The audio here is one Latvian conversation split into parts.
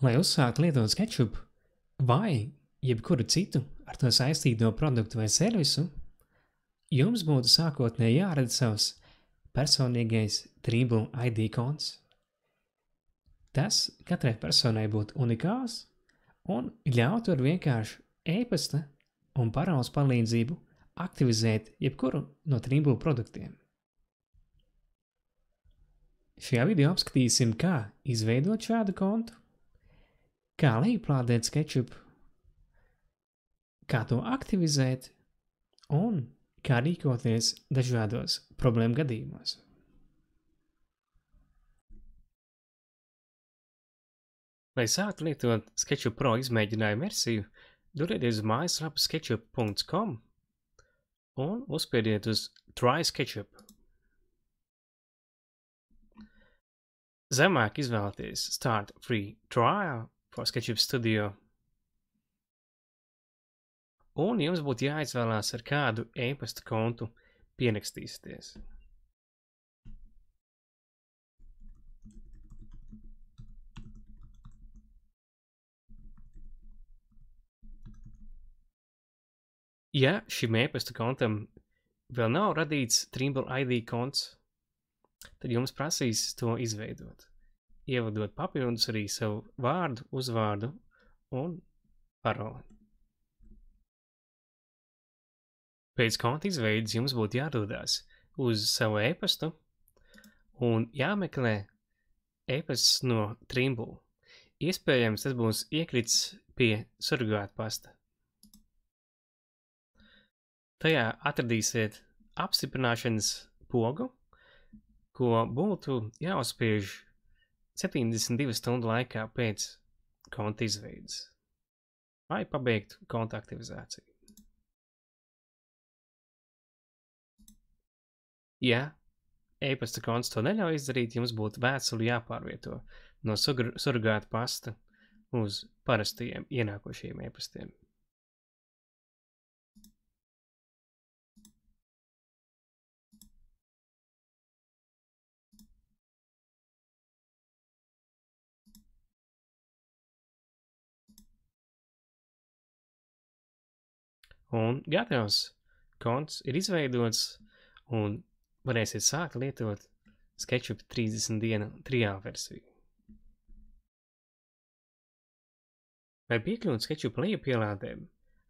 Lai uzsāktu lietot SketchUp vai jebkuru citu ar to saistīto produktu vai servisu, jums būtu sākotnēji jāredz savs personīgais Dribble ID konts. Tas katrai personai būtu unikāls un ļautu ar vienkāršu e-pasta un paroles palīdzību aktivizēt jebkuru no Dribble produktiem. Šajā video apskatīsim, kā izveidot šādu kontu, kā lejuplādēt SketchUp, kā to aktivizēt un kā rīkoties dažādos problēmu gadījumos. Lai sāktu lietot SketchUp Pro izmēģinājumu versiju, durieties uz mājaslapu sketchup.com un uzspiediet uz Try SketchUp. Zemāk izvēlieties Start Free Trial for SketchUp Studio. Un jums būtu jāizvēlās, ar kādu e-pasta kontu pierakstīsieties. Ja šim e-pasta kontam vēl nav radīts Trimble ID konts, tad jums prasīs to izveidot. Ievadot papildus arī savu vārdu, uzvārdu un paroli. Pēc konta izveidas jums būtu jādodas uz savu e-pastu un jāmeklē e-pasts no Trimble. Iespējams, tas būs iekrits pie surgāta pasta. Tajā atradīsiet apstiprināšanas pogu, ko būtu jāuzspiež 72 stundu laikā pēc konta izveides, lai pabeigtu konta aktivizāciju. Ja e-pasta konts to neļauj izdarīt, jums būtu vēstuli jāpārvieto no surgāta pasta uz parastajiem ienākošajiem e-pastiem. Un gatavs konts ir izveidots un varēsiet sākt lietot SketchUp 30 dienu triāla versiju. Lai piekļūtu SketchUp lejupielādēm,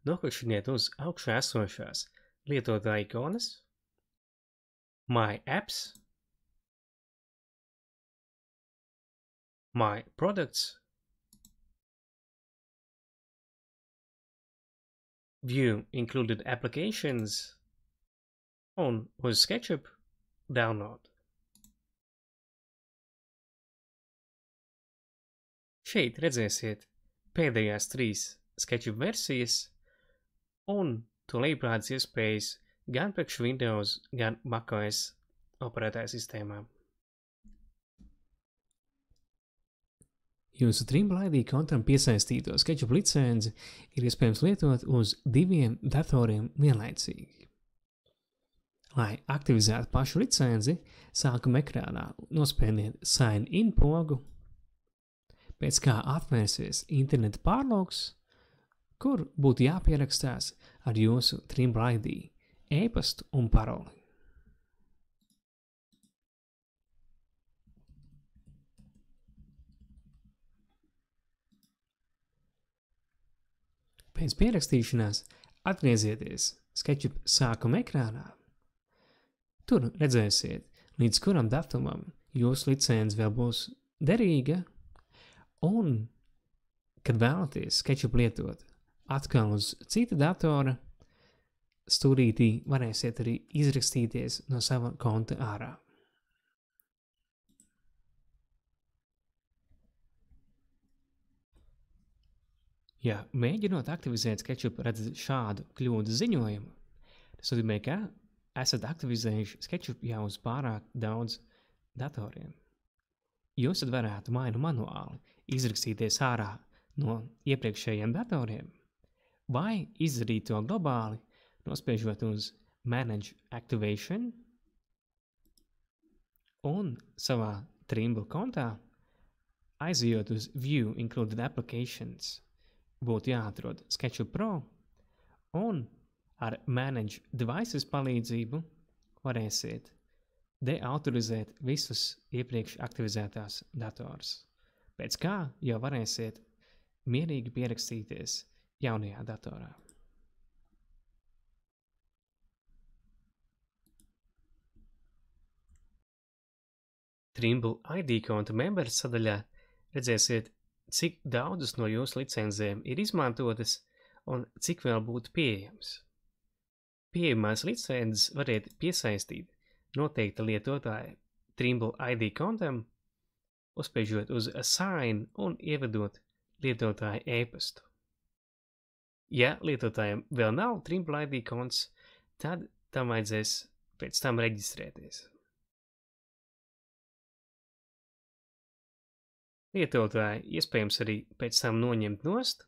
noklikšķiniet uz augšā esošās lietotāja ikonas, My Apps, My Products View included applications un uz SketchUp download. Šeit redzēsiet pēdējās trīs SketchUp versijas un to lejuplādes iespējas gan priekš Windows, gan macOS operētāja sistēmām. Jūsu Trimble ID kontam piesaistīto SketchUp licenci ir iespējams lietot uz diviem datoriem vienlaicīgi. Lai aktivizētu pašu licenci, sākuma ekrānā nospiediet Sign in pogu, pēc kā atvērsies interneta pārlauks, kur būtu jāpierakstās ar jūsu Trimble ID, e-pastu un paroli. Pēc pierakstīšanās atgriezieties SketchUp sākuma ekrānā. Tur redzēsiet, līdz kuram datumam jūsu licence vēl būs derīga, un, kad vēlaties SketchUp lietot atkal uz cita datora, stūrītī varēsiet arī izrakstīties no sava konta ārā. Ja mēģinot aktivizēt SketchUp redzat šādu kļūdu ziņojumu, tas nozīmē, ka esat aktivizējuši SketchUp jau uz pārāk daudz datoriem. Jūs tad varētu mainu manuāli izrakstīties ārā no iepriekšējiem datoriem, vai izdarīt to globāli, nospiežot uz Manage Activation un savā Trimble kontā aizejot uz View Included Applications, būtu jāatrod SketchUp Pro, un ar Manage Devices palīdzību varēsiet deautorizēt visus iepriekš aktivizētās dators. Pēc kā jau varēsiet mierīgi pierakstīties jaunajā datorā. Trimble ID konta members sadaļā redzēsiet, cik daudzas no jūsu licencēm ir izmantotas un cik vēl būtu pieejams. Pieejamās licences variet piesaistīt noteikta lietotāja Trimble ID kontam, uzspiežot uz Assign un ievedot lietotāja e-pastu. Ja lietotājiem vēl nav Trimble ID konts, tad tam vajadzēs pēc tam reģistrēties. Lietotāji iespējams arī pēc tam noņemt nost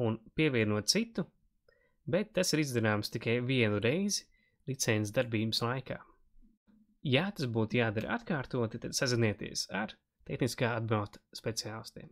un pievienot citu, bet tas ir izdarāms tikai vienu reizi licences darbības laikā. Ja tas būtu jādara atkārtoti, tad sazinieties ar tehniskā atbalsta speciālistiem.